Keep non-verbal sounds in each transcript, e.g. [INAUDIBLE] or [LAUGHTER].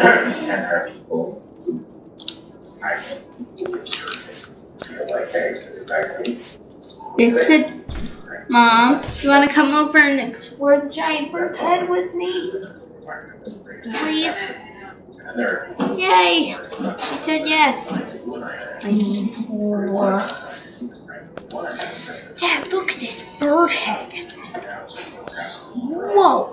and there are people who I feel like, hey, it's a vaccine. This is Mom, do you want to come over and explore the giant bird's head with me? Please? Yay! She said yes. I mean, oh. Dad, look at this bird head. Whoa!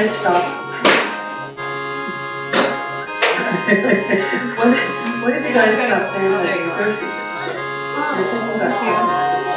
Guys stop? when, when did you guys stop sanitizing the groceries? You're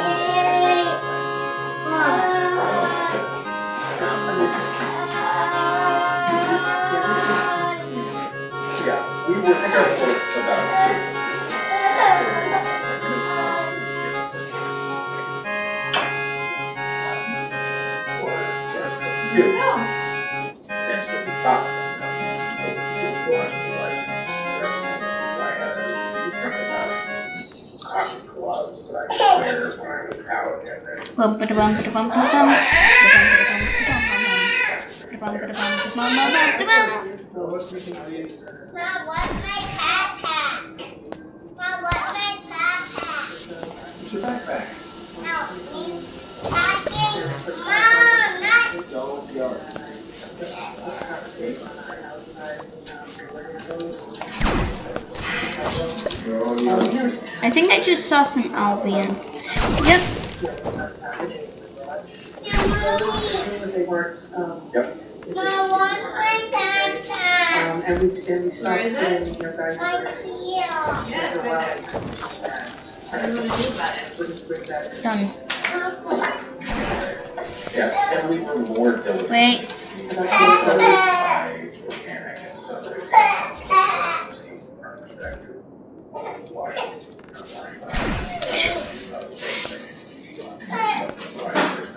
Bum bum bum bum. Um, I think I just saw some Albions. Yep. Packages. you, mommy. But they weren't, um, Yep. Mom, what's my backpack? um, and we, and we stopped Where is your guys' Right bags. Yeah, Go right out there. and. What do you want to do about it? Wouldn't bring bags. Done. Yeah, and we were more diligent. Wait. And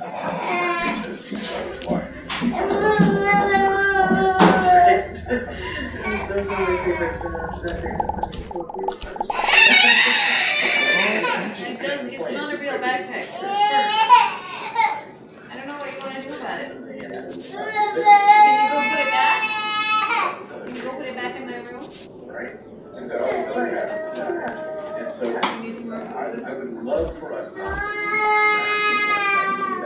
I think by organic and so there's from our perspective. that's right. Those, those are my favorite, uh, graphics of the people who- It does, it's not a real backpack. I don't know what you wanna do about it. Can you go put it back? Can you go put it back in my room? Right? And so, and so You need to I, remove I would love for us not to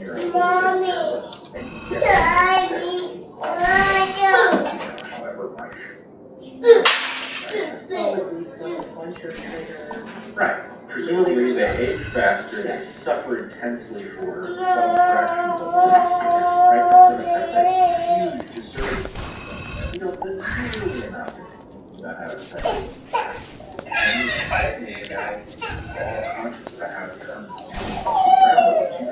Mommy. and you get however much. A solid week was a bunch of sugar. Right. Presumably they age faster, they suffer intensely for some fraction of the right? So that's a huge disservice. We don't really about how to say. And you guy, all conscious about how to turn. Two quarters of one germ. One germ is pretty freaking important. not, but it is. landscape things.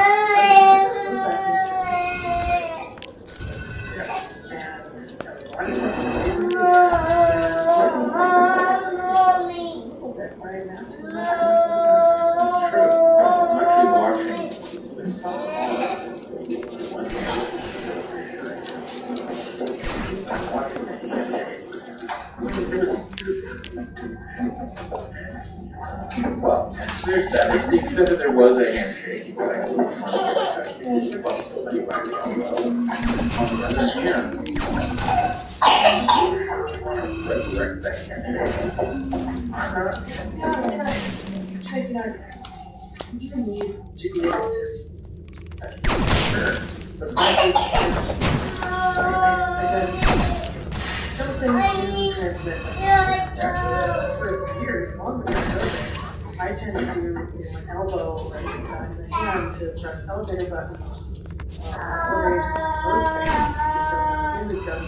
there's that. To the extent that there was a handshake, it was like oh, a little funny. you bump somebody by the. On the other hand, you want to resurrect uh, that handshake. I'm not. Take it. You to be able to touch people. Sure. But I it's, I, I guess, something can transmit like for years, long ago, I tend to do you know, an elbow right to the back of the hand to press elevator buttons, uh, elevators and close things. Just a really dumb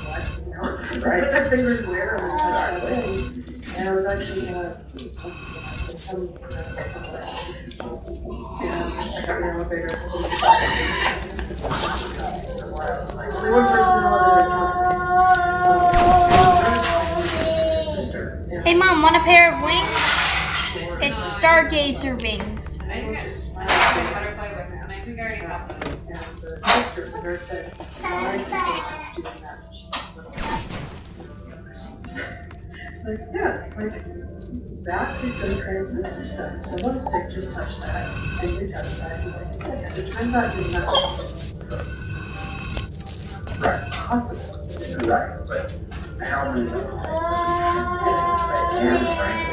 you know, Right. [LAUGHS] put their fingers where and touch that thing. And I was actually in a, some, uh, somewhere. And I got an elevator. a couple of times. For a while. I was like, only one person in the elevator. Hey mom, want a pair of wings? It's Stargazer wings. I think I just, I like the butterfly wing, and I think I already have them. And the sister, the nurse said, my sister was doing that, so she It's like, yeah, like, that is gonna transmit some stuff. If someone's sick, just touch that, and you touch that, and they get sick. As it turns out, you're not Right. possible. Right, but how many right? And frankly, I think handshakes are something and not necessary, frankly. how this is. Well, I mean, look, somebody just touch the button, right? Got sick and wipe their nose, and you shake their hand and you wipe your eye, that's that, right?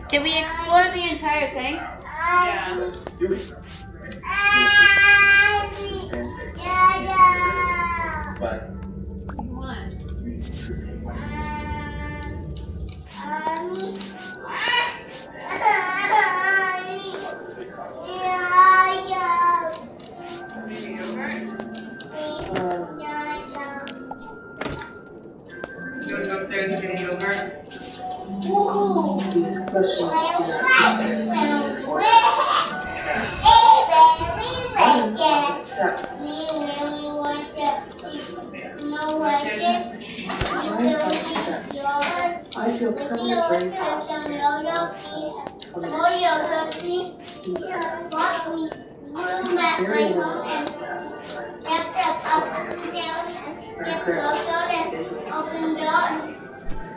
Did we explore the entire thing? Upstairs and get a yogurt? These questions. I feel grateful for the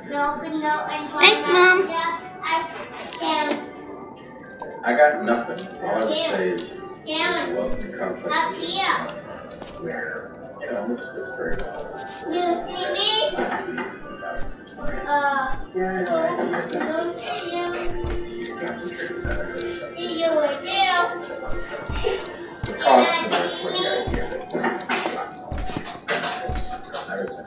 Thanks, Mom. I got nothing. All I would say is, Down. welcome to complex. Up here. Where, you know, this is very well. You see me? Uh, [LAUGHS] Yeah, I know, I think that- don't see you. You concentrate better or something. See you again. The costs are there for the idea that medicine.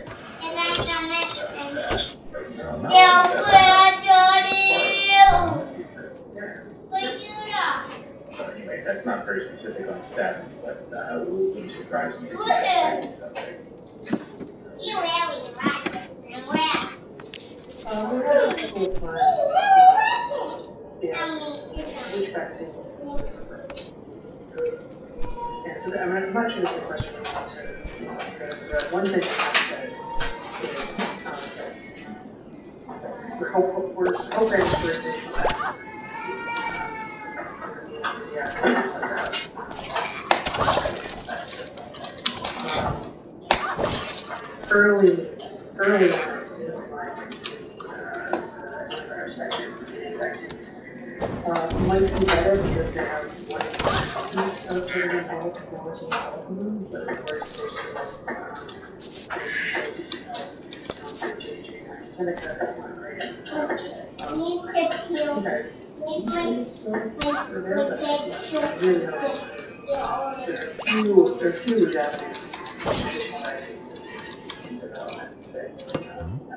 get right on it and No, no, Yeah, that's- you? Where not? Anyway, that's not very specific on statins, but uh, it wouldn't surprise me if you had taken something. You very right. And where? Uh, there was a couple of times. Yeah. Tell me, sit which vaccine will you prefer? Yeah, so I'm, not sure this is a question go to, but one thing I have said is um, we're we're hoping for uh, about early, early on, like uh, vaccines uh, might be better because they have one instance of the in them, but of course there's some, safety signal not great. There, are few, of avenues of that seem to be in development that,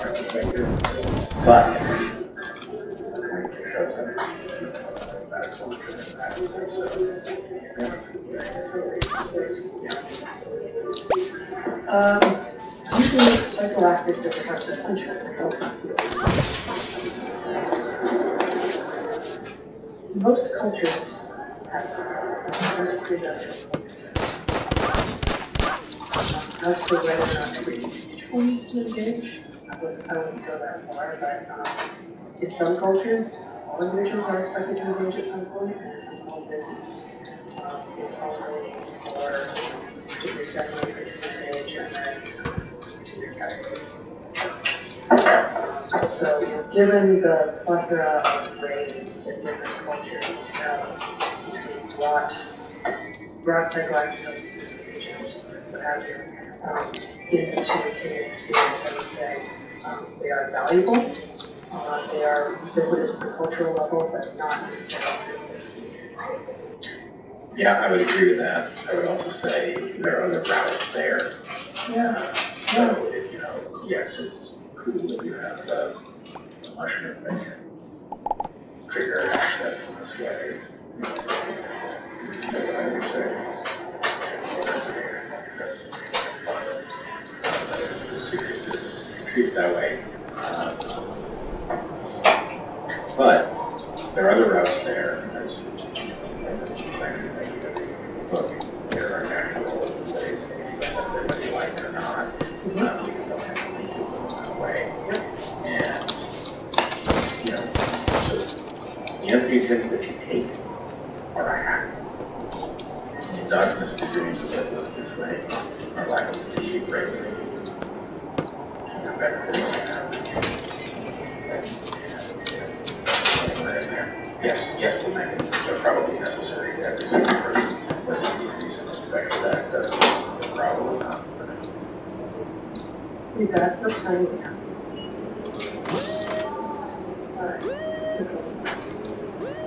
But Um, psychoactives perhaps. Most cultures have most pre-industrial cultures. As for whether or not needs to engage, I wouldn't go that far, but um, in some cultures, all individuals are expected to engage at some point, and in some cultures, it's um, it's only for particular ceremonies that you engage and then particular categories. So, given the plethora of ways that different cultures have basically brought, brought psychoactive substances and agents, what have you, um, into the human experience, I would say um, they are valuable. Uh, they are ubiquitous at the cultural level, but not necessarily ubiquitous. Yeah, I would agree with that. I would also say there are other routes there. Yeah. So, it, you know, yes, it's cool that you have the mushroom that can trigger access in this way. But I would say it's it's a serious business. If you Treat it that way. Um, But there are other routes there, as you said, look, there are natural ways, whether you like it or not, um, you just don't have to leave it that way. And, you know, the antigens that you take are a hack. The endogenous experiences that live this way are likely to be regulated. And Yes, yes, the mechanisms are probably necessary to every single person, whether you use something special access them, probably not. Is that for tiny Alright.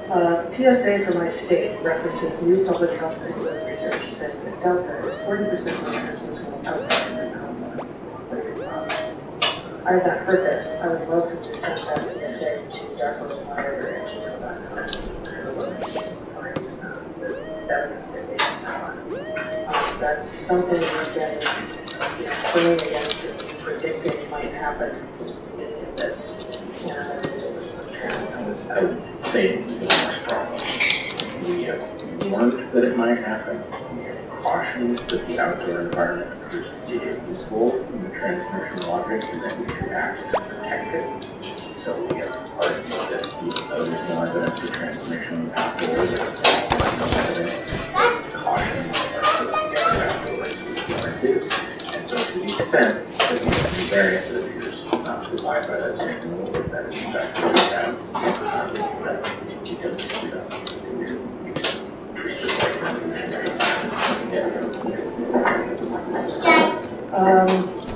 Uh, PSA for my state references new public health regulatory research saying that Delta is 40% more transmissible outcomes than I have not heard this. I was welcome to send that PSA to darkmonitor at gmail.com. Find uh, the that. Um, that's something you know, playing against it, predicting might happen since the beginning of this. And I was would say even more strongly. We have learned that it might happen. We have cautioned that the outdoor environment appears to be loophole in the transmission logic and that we should act to protect it. So we have argued that even though there's no evidence for transmission outdoors, there's no evidence that caution are supposed to get outdoors, we are too. And so to the extent that we can be variant that appears not to abide by that same rule, that is in fact what we have, that's because, know, we can, we can treat this like an evolutionary Yeah. Um,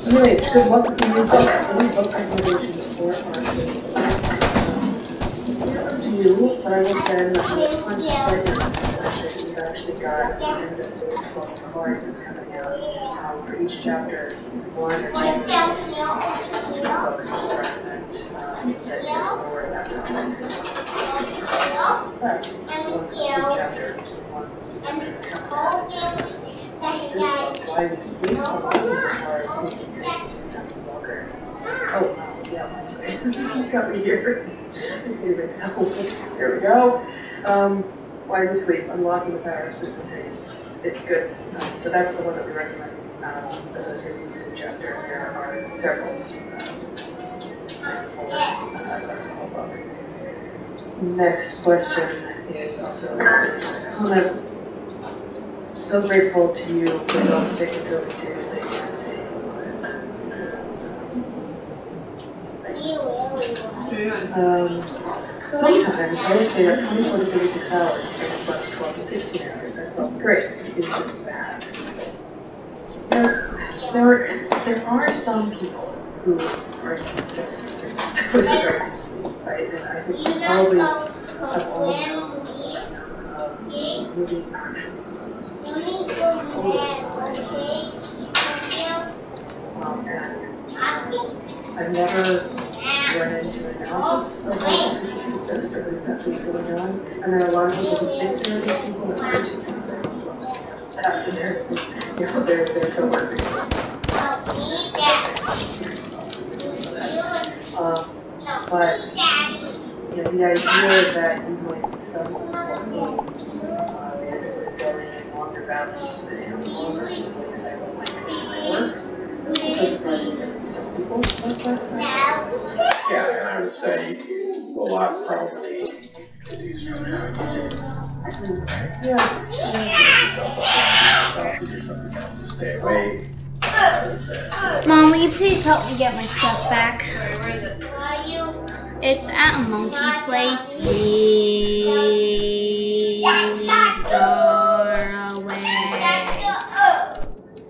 anyway, good luck new book. Any book recommendations for our few, but I will I'm not really excited. We've actually got of the ours that's coming out. Um, for each chapter, one or two books that recommend um, that explore that topic. But, one sleep chapter, one out. This book, Why We Sleep, a lot of our sleeping dreams from Dr. Walker. Oh, yeah, me here. Here we. Here we go. Um, why we sleep, unlocking the power of sleeping dreams. It's good. Um, so that's the one that we recommend um, associated with the sleep chapter. There are several um, for uh, the whole book. Next question is also a comment. So grateful to you for both taking COVID seriously and saving lives. So, um, sometimes I stayed up 24 to 36 hours and slept 12 to 16 hours. I felt great. It's just bad. There's, there, there are some people who are just with regard to sleep, right? And I think probably have all um, actually sleep. Um, and I've never run into analysis of how is going on. And there are a lot of people who think there are these people that aren't who think they're the ones who test that and they're, you know, they're, they're. Um, but, you know, the idea that you might be someone uh, basically going in longer bouts and longer sleeping cycle might be work. It's so surprising that some people like that. Right? Yeah, and I would say a lot probably. Yeah. Mom, will you please help me get my stuff back? It's at a monkey place really far away.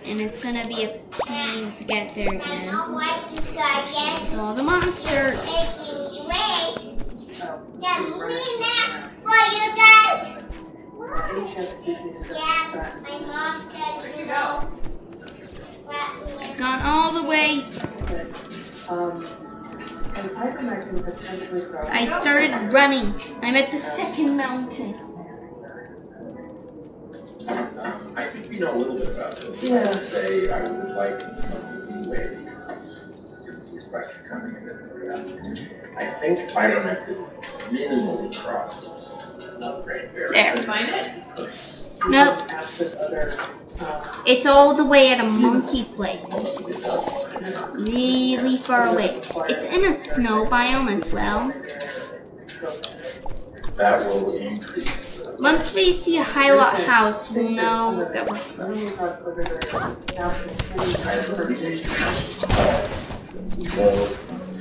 And it's gonna be a pain to get there again. With all the monsters. Any chance of briefly discussing this fact? Where'd you go? Gone all the way. Okay. Um, and ivermectin potentially causes. I started running. I'm at the second mountain. Um, I think we know a little bit about this. Yeah. I would say I would like some leeway because there's a question coming in for that. I think ivermectin minimally crosses the brain barrier. There. Find it? Nope. Access other. Uh, It's all the way at a monkey place. Most of it does. Really far away. It's in a snow biome as well. That will increase Once we see a Hylotl house, we'll know that we're close.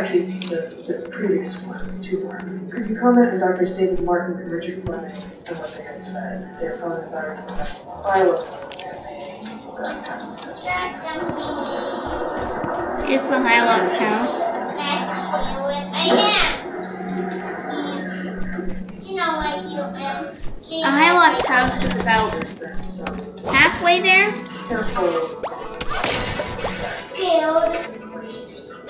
actually, the, the previous one, two more. Could you comment on Doctors David Martin and Richard Fleming and what they have said? They're from the virus that has phyllovirus campaign. That's. Here's the Hylotl house. That's I am. You know what you. The Hylotl house is about halfway there.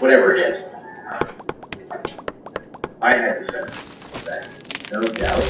whatever it is, I had the sense that no doubt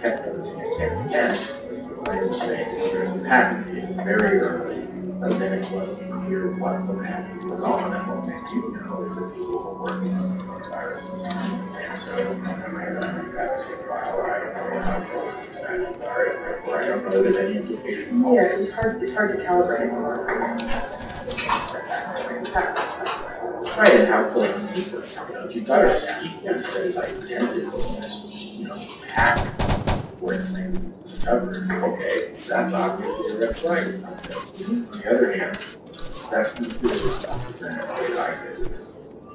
kept noticing again again, was the claim that there's a patent, it was very early, and then it wasn't clear what the patent was on, and what they do know is that people were working on viruses. And so, whenever I got to a trial, I don't know how close Yeah, it's hard, it's hard to calibrate. Right, and how close the sequence, you know, if you've got a sequence that is identical this, you know, pattern where it's been discovered, okay, that's obviously a red flag or something. On the other hand, that's the theory.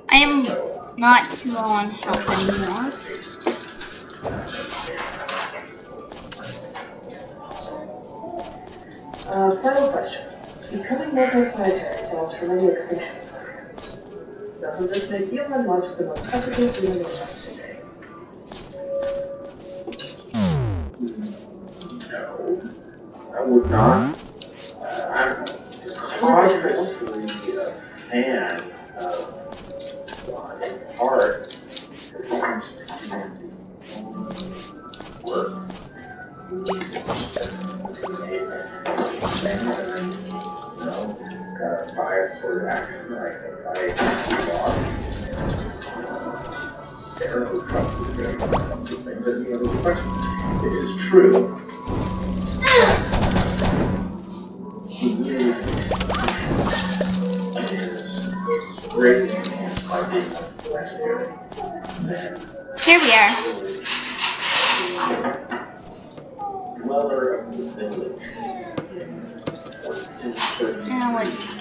I am So, not too low on health anymore. Uh, final question. Becoming multiplanetary solves for many extinction scenarios. Doesn't this make Elon Musk the most ethical human alive today? no, I would not. Uh, I'm cautiously a fan of, uh, in part, because it seems to be work. Here we are. dweller of the village in 1430. Now it's just experimenting over on other planets have been the most ethical person for days. Right? So my point is that the immunity we get from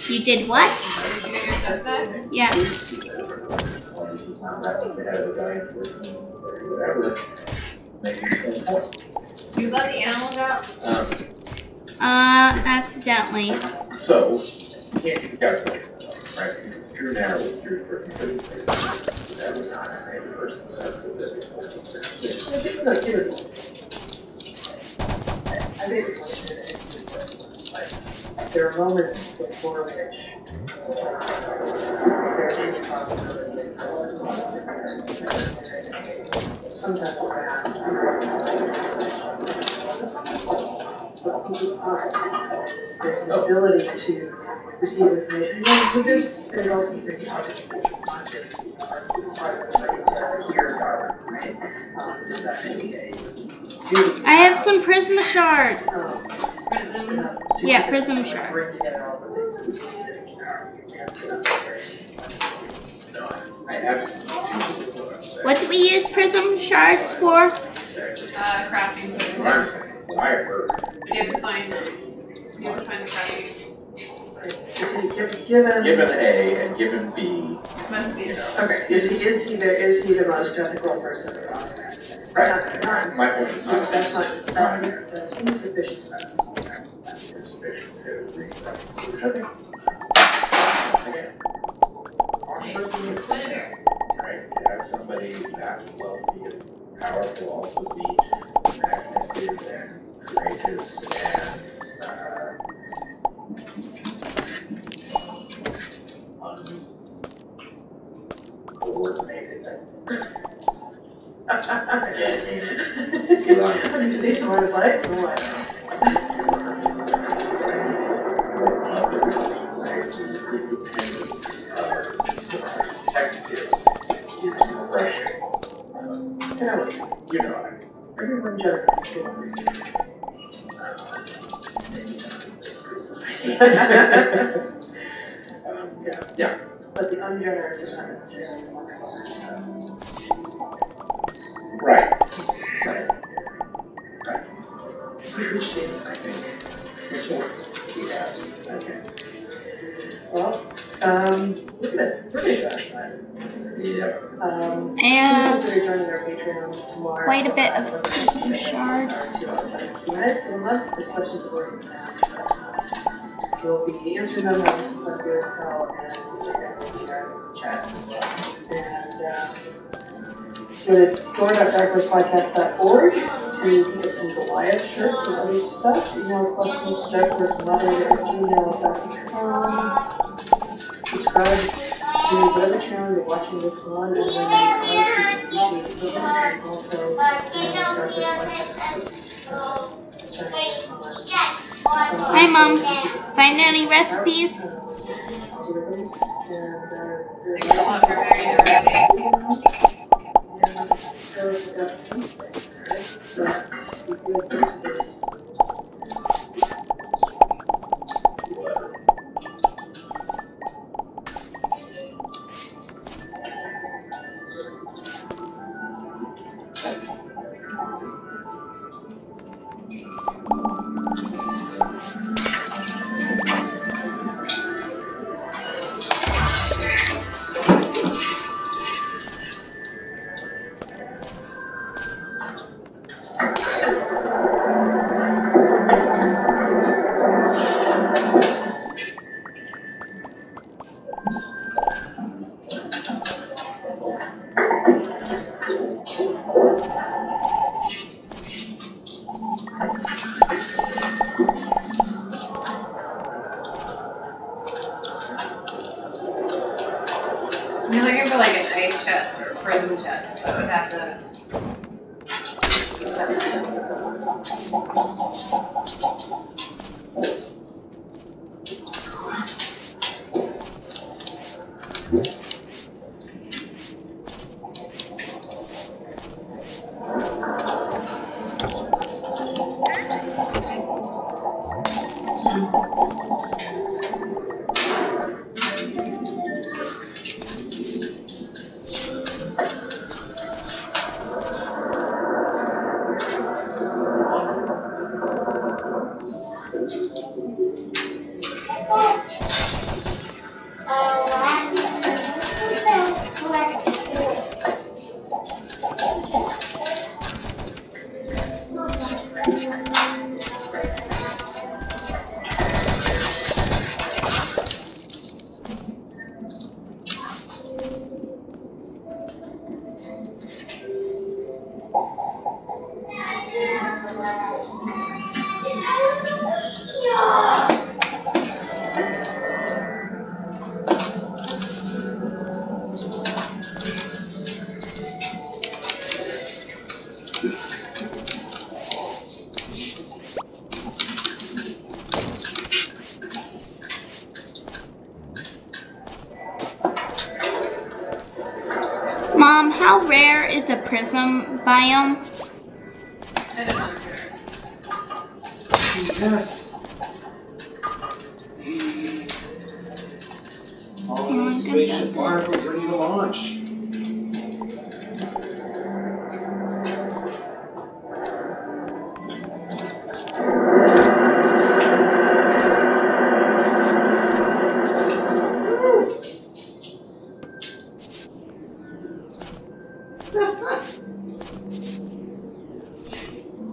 can. There's exactly the right moment. You did what? Did you get your stuff back? Yeah. Well, this is not that they had a guy in person or whatever. Making the same point. Do you let the animals out? Uh, accidentally. So, you can't keep the calculation, right? If it's true now, it's true for because it's that would not have any person possessed with it before So 36. I think no, here it is. I think the question is, like, there are moments before which there's any possibility of sometimes past. But this is hard. There's an ability to receive information. Then with this, there's also the technology. It's not just it's the part that's right to hear right? Um, actually a duty. I have some Prisma shards. Um, Prism. so Yeah, prism can shard. Bring together all the things that we need to answer that question. No, I absolutely do what I'm saying. What do we use Prism shards for? Uh, crafting. What I'm saying, what I heard, But you have to find them. You have to find the crafting. Is he given, given? Given A and given B, you know. Okay, is he, is he the, is he the most ethical person around? Right. Not, not, My point is not. that's not, that's, that's insufficient. Senator. right, to have somebody that wealthy and powerful also be imaginative and courageous and, uh, uncoordinated. Have you seen my life or? Um, Yeah. Yeah. But the ungenerous is not necessarily the most clever, so. Right. Right. Right. Interesting. I think. Yeah. Okay. Well, um, look at that, we're pretty fast time. Yeah. Um, please And consider joining our Patreons tomorrow. Quite a bit of Uh, Christmas shard. Our two-hour Q&A for the questions have already been asked. Uh, We'll be answering them, having some fun doing so, and the chat as well. And, uh, go to store.darkhorsepodcast.org to pick up some Goliath shirts and other stuff. Email questions to darkhorsematter at gmail.com. Subscribe to whatever channel you're watching this on, and then you also can be equivalent, and also uh, Dark Horse Podcast groups. Check us on. Hi, Mom. Find any recipes?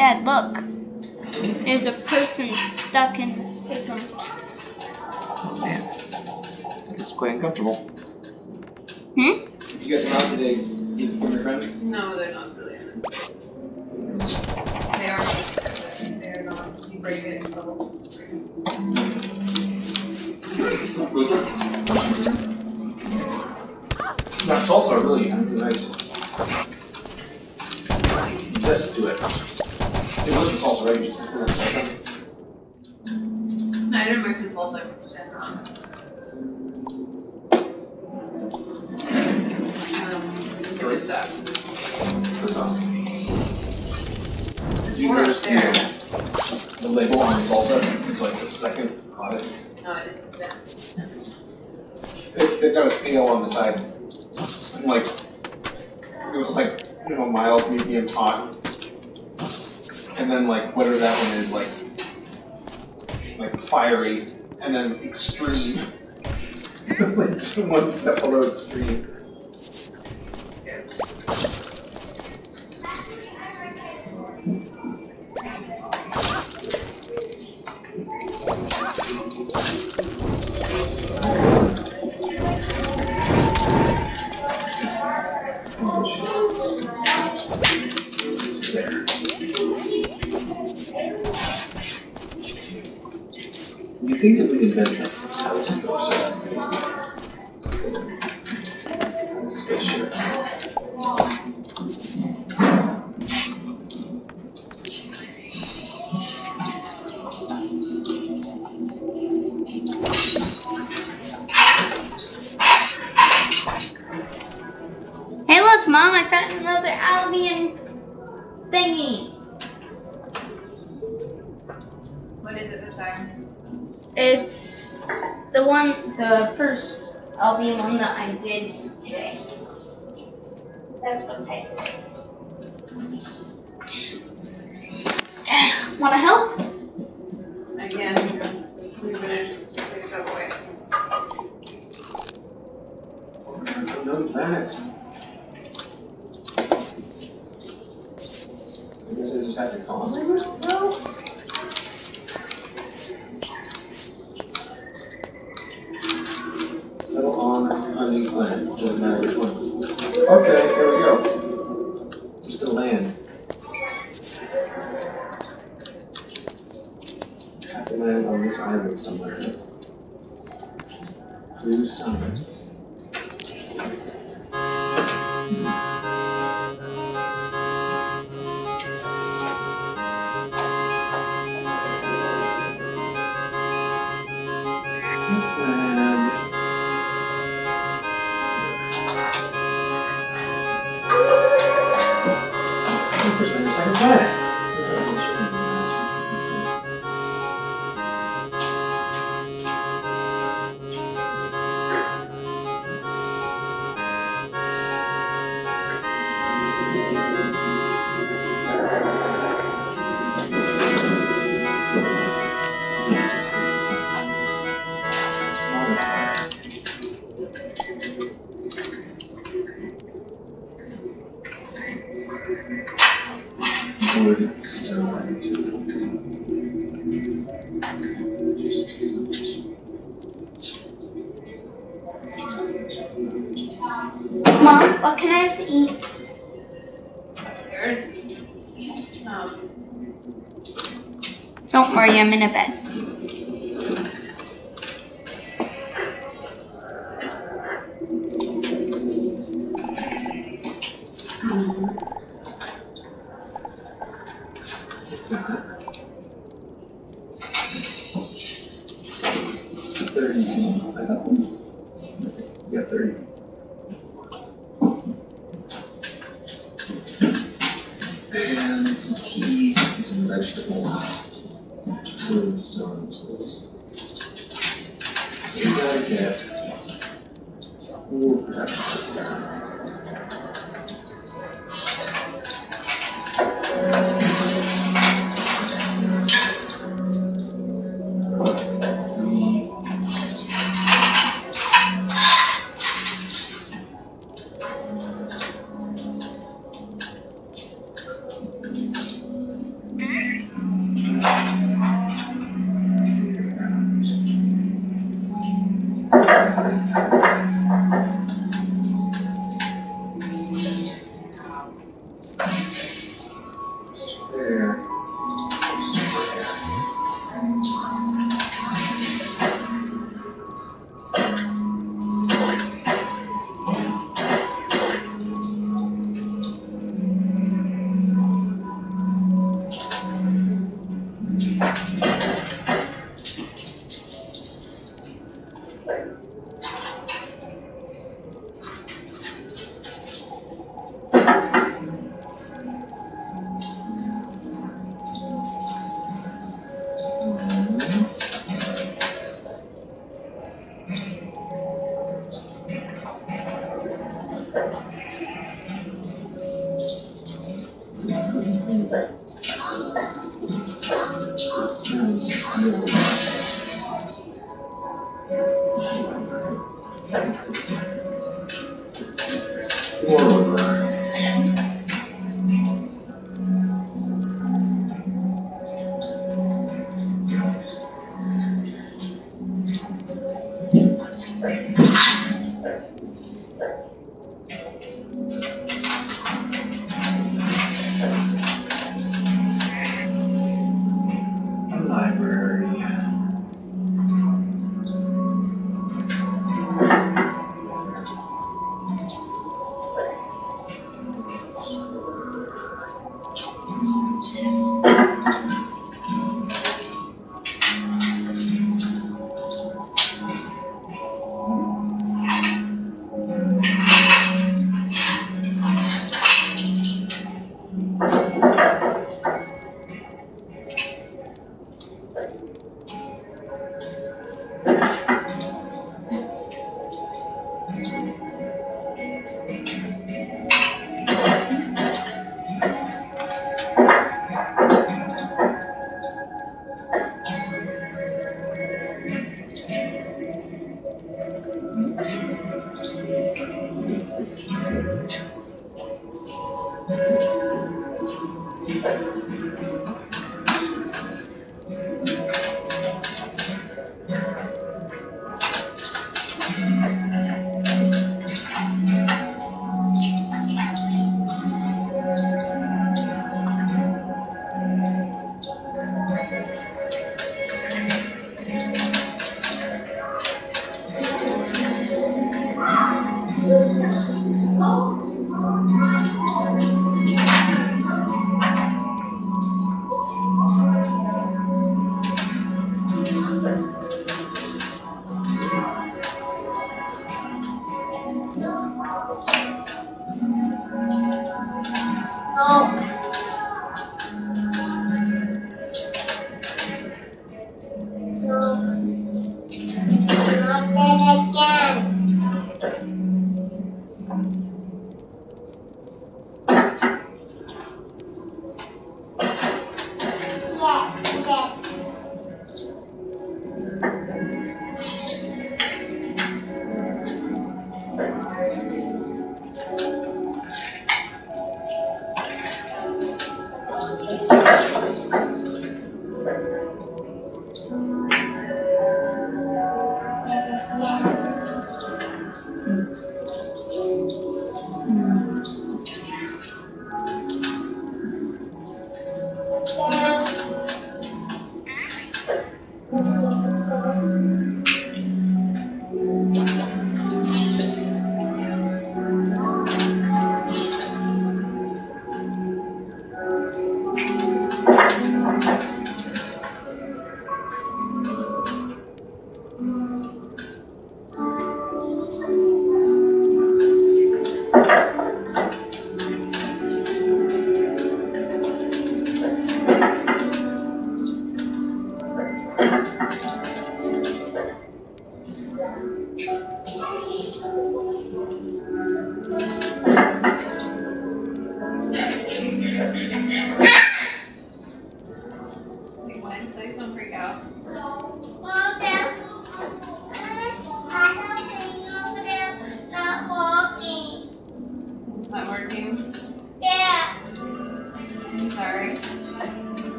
Dad, look. There's a person stuck in this prison. Oh, Man, it's quite uncomfortable. Hmm? You guys are out today from your friends? No, they're not really. They are. They're not. You break it in trouble. That salsa really is nice. Let's do it. It? It's not salsa. No, I didn't. Um, it was that. Did you notice the, the label on the salsa? It's like the second hottest. No, I didn't they've got a scale on the side. Like, it was like, you know, mild, medium, hot. And then like, whatever that one is, like, like fiery, and then extreme. [LAUGHS] it's like one step below extreme. That's what type it is. Want to help? Again, gotta get. Ooh, that's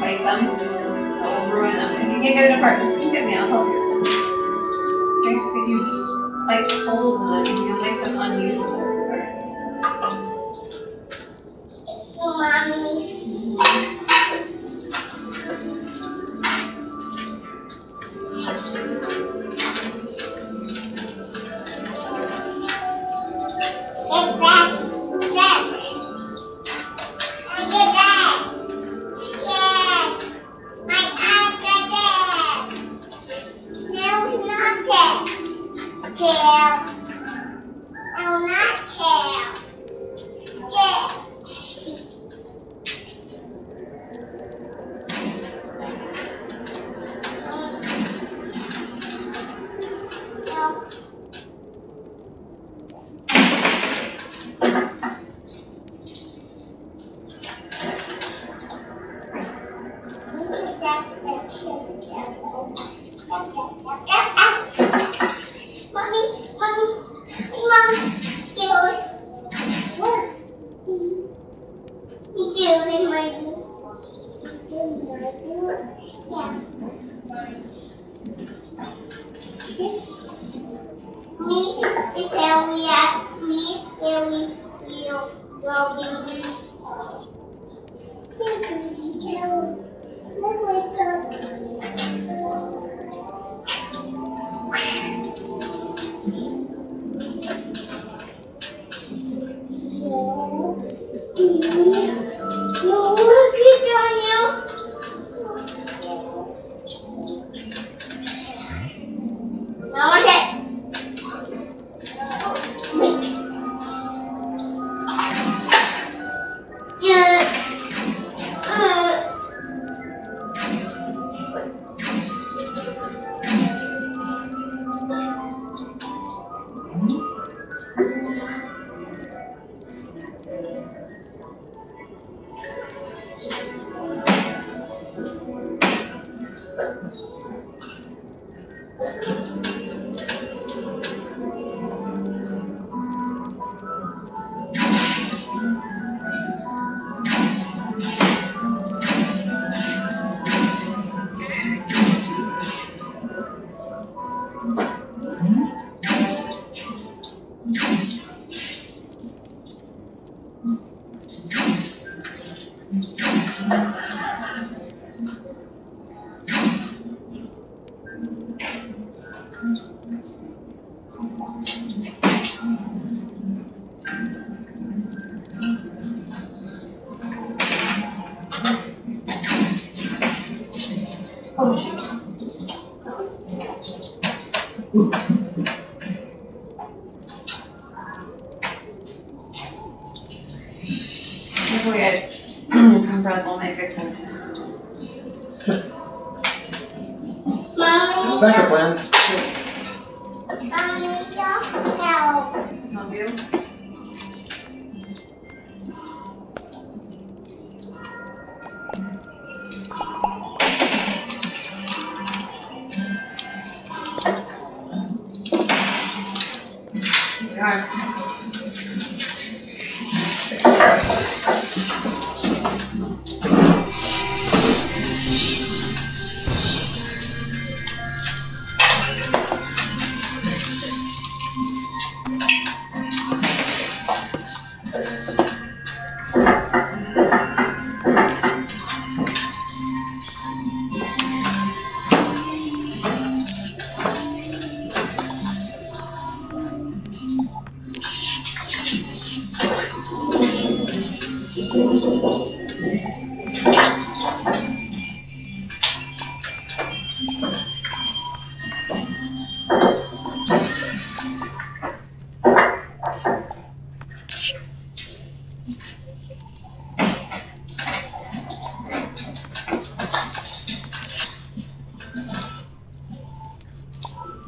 Fight them. It will ruin them. If you can't get it apart, just come get me. I'll help you. Okay? If you like fold them, you'll make them unusable. Thank you.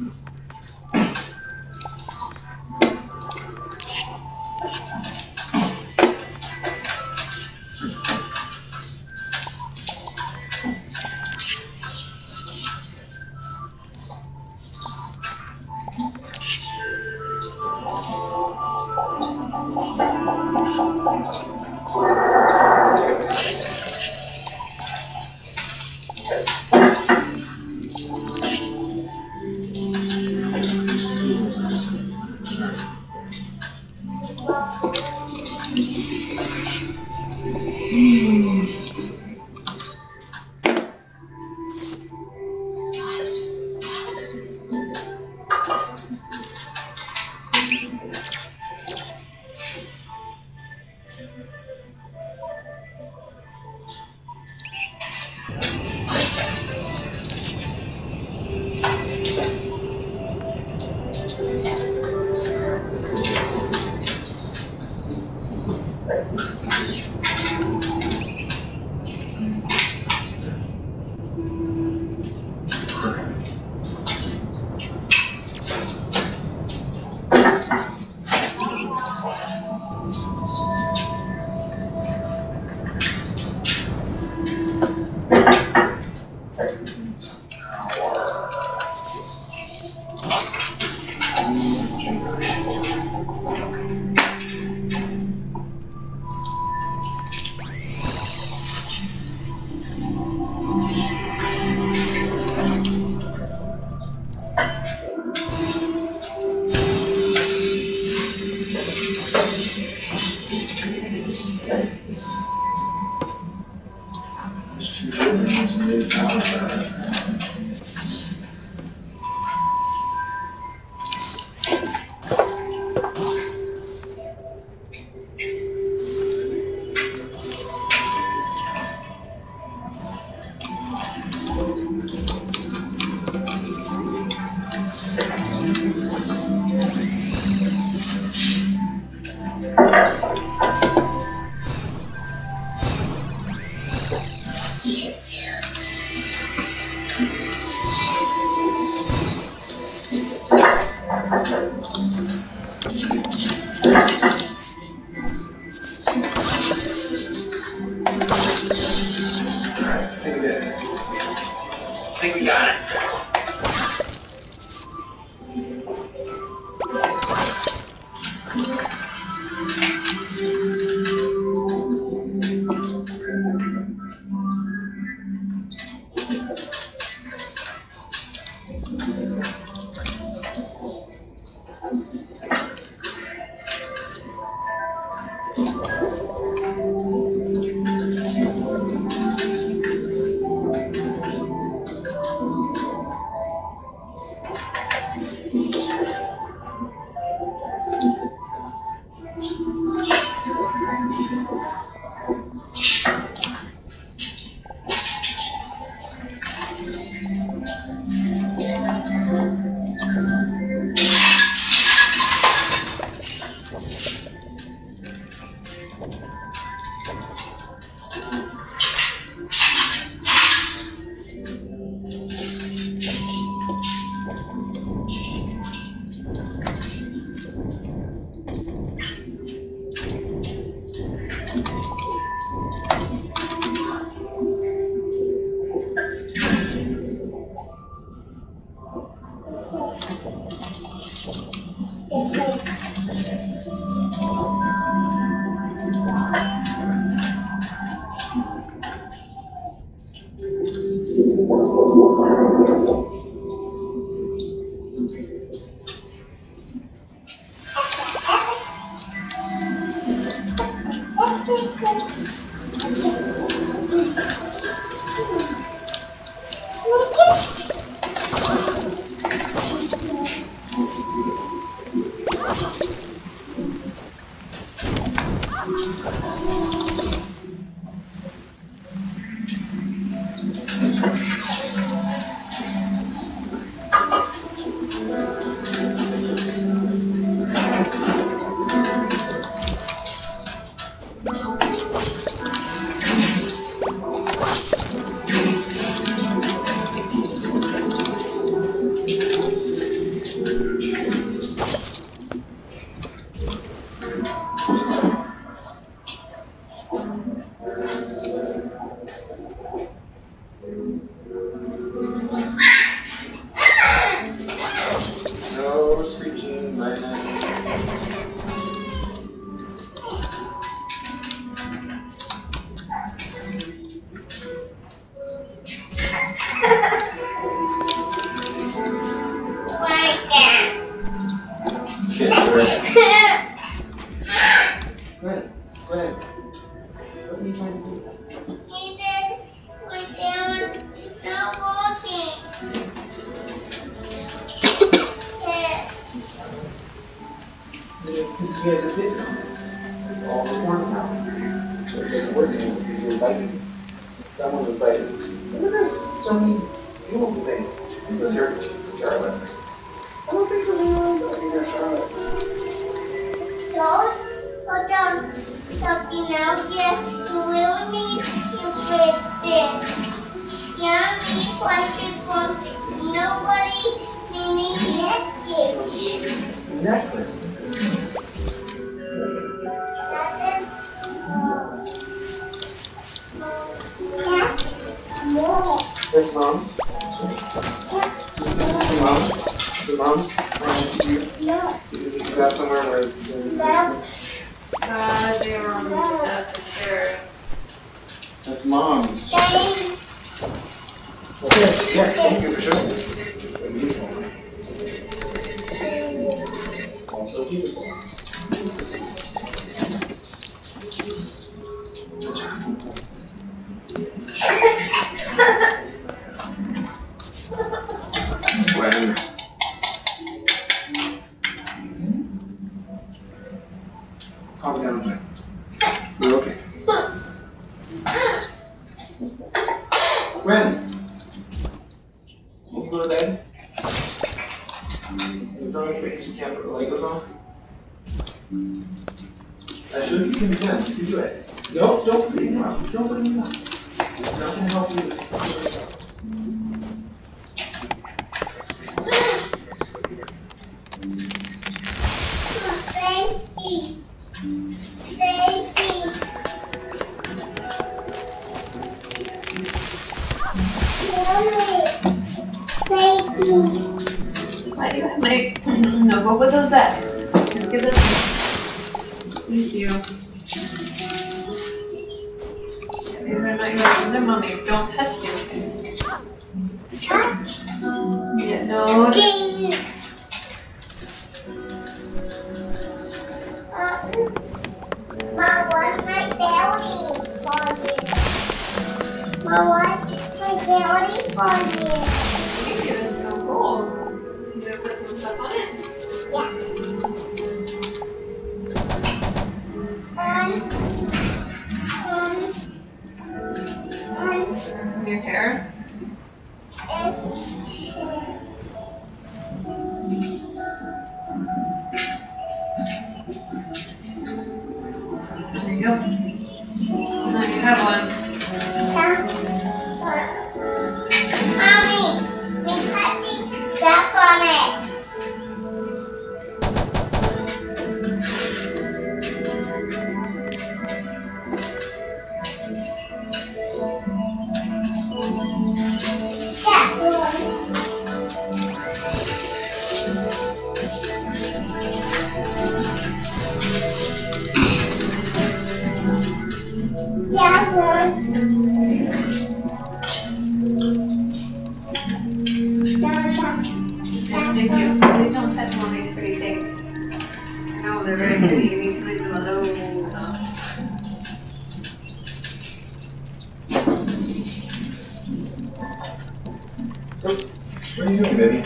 Mm-hmm. Thank you. Please don't touch mommy's pretty things. No, they're very pretty. You need to leave them alone. What are you doing, baby?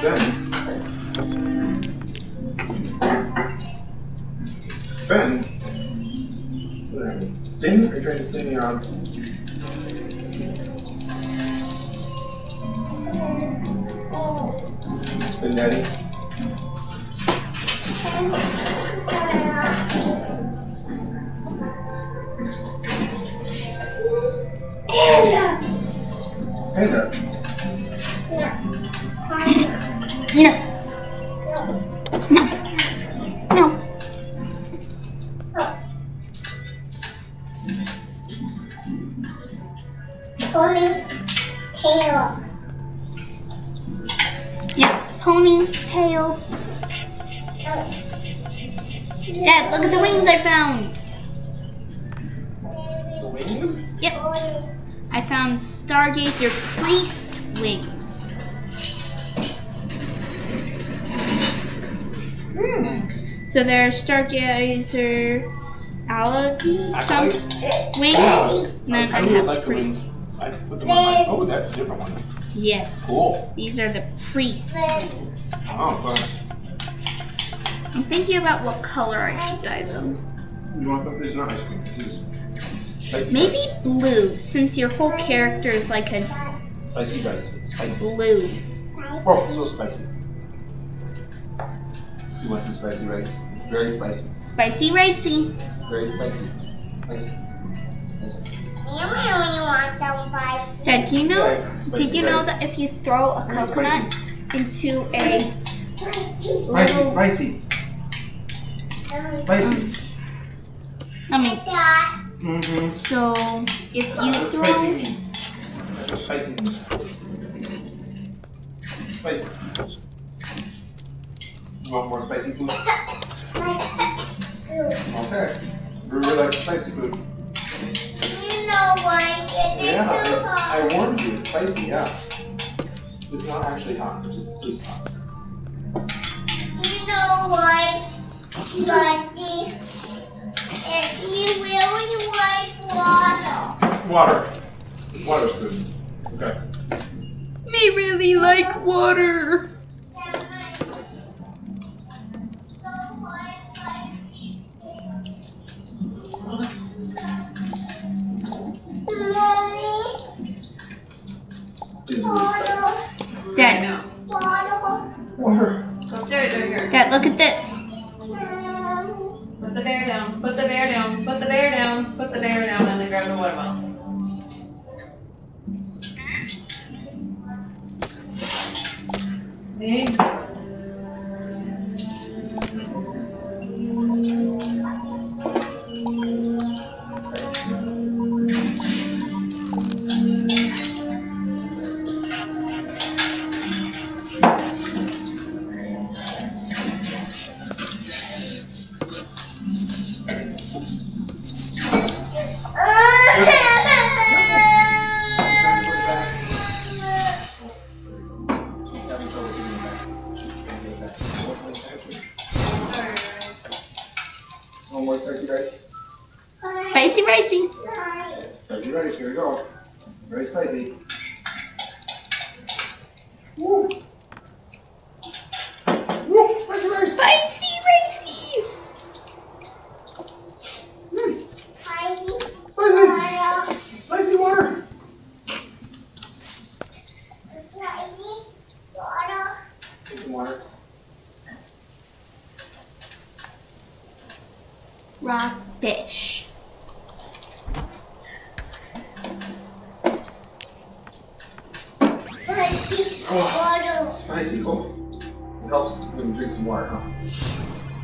Ben? Ben? What are you, trying to sting me on? Stargazer Alec some Acolyte? wings. Yeah. And then I, I really have like the Priest. wings. I put them on my. Oh, that's a different one. Yes. Cool. These are the Priest oh, wings. Oh, fun. I'm thinking about what color I should dye them. You want them? This is not ice cream. This is spicy. Maybe rice. blue, since your whole character is like a Spicy rice. It's spicy. blue. Oh, so spicy. You want some spicy rice? It's very spicy. Spicy racy. Very spicy. Spicy. Spicy. You really want some spicy. Dad, do you know? Yeah, spicy did you know that if you throw a Very coconut into a Spicy, little, spicy. Spicy. I mean, Mm-hmm. so if you What's throw mean? Spicy. Spicy. You want more spicy food? [LAUGHS] Okay. We really like spicy food. You know why it Yeah, too I, hot. I warned you. It's spicy, yeah. It's not actually hot. It just tastes hot. You know why, Bugsy? If you really like water. Water. Water's good. Okay. Me really like water.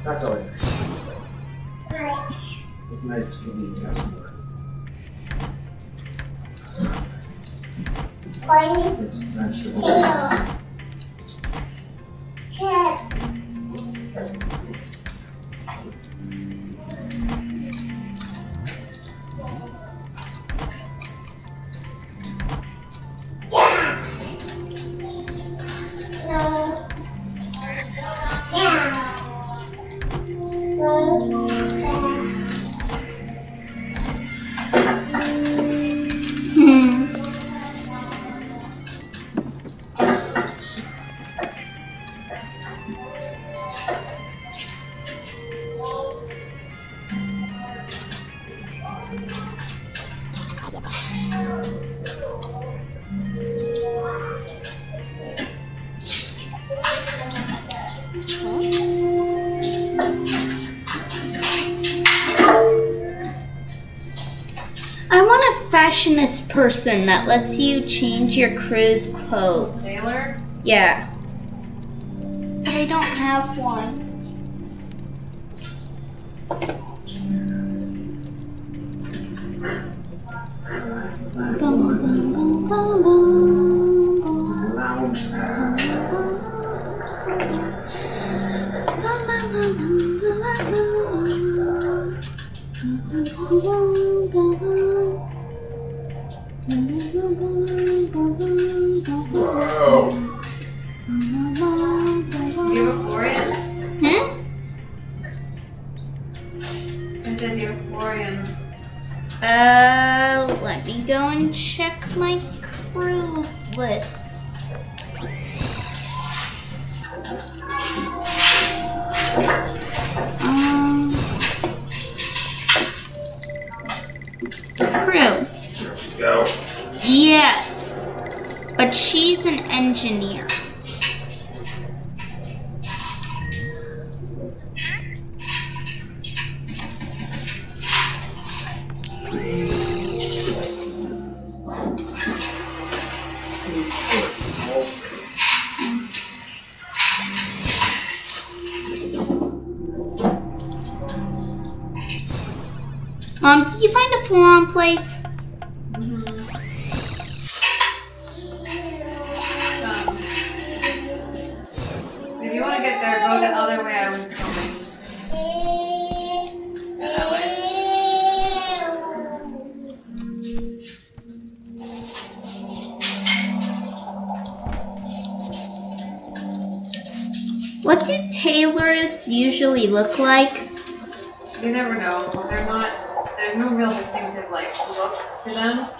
That's always nice. It's nice when you have some water. There's vegetables. Person that lets you change your crew's clothes. Sailor? Yeah. But I don't have one. Place? Um, if you want to get there, go the other way I was going. That way. What do tailors usually look like? You never know. They're not. There's no real distinctive like look to them.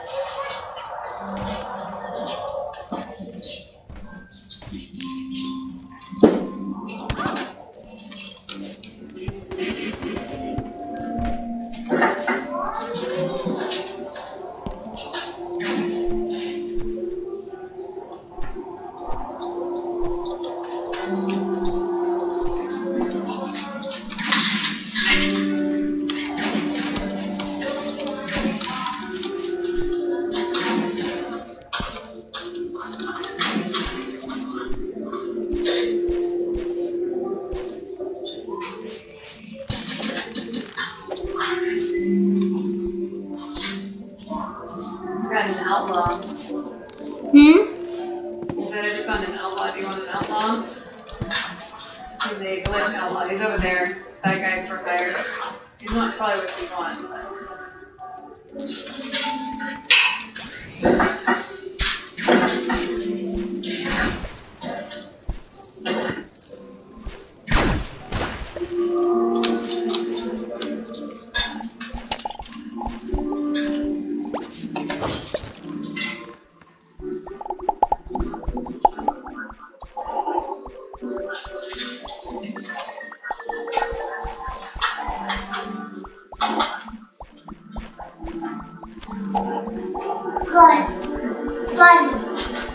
Good.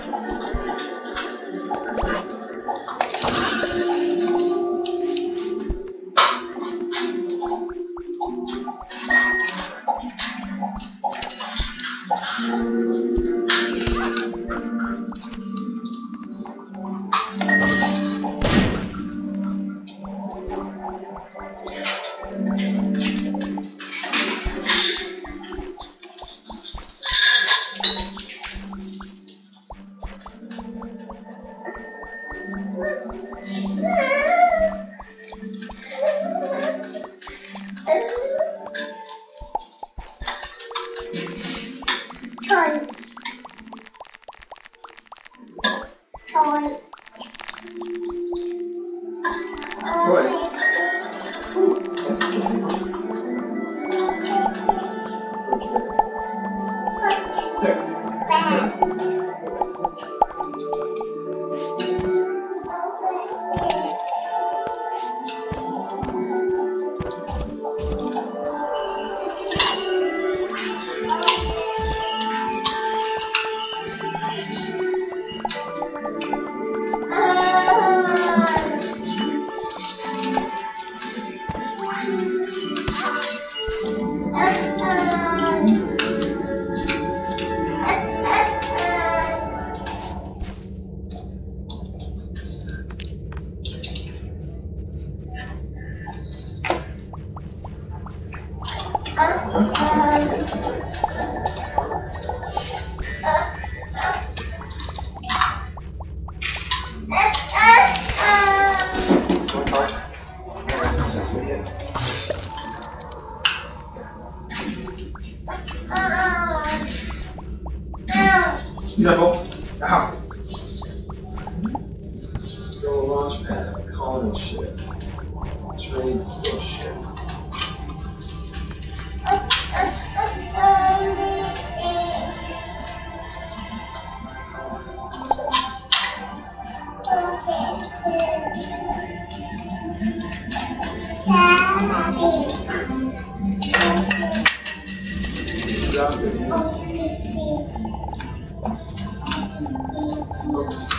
Drop it.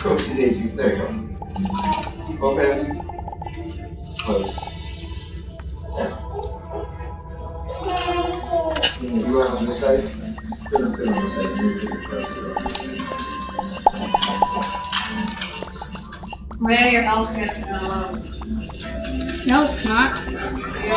Oh, Daisy, there you go. Open. Close. You want on this side? Put it put on this side. You put it right Where your health gets kind of low. No, it's not. You're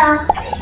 There